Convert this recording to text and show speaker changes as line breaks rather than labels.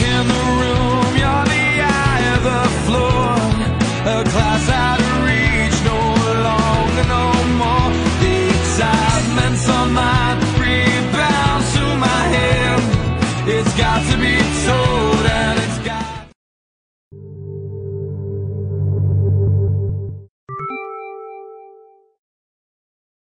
in the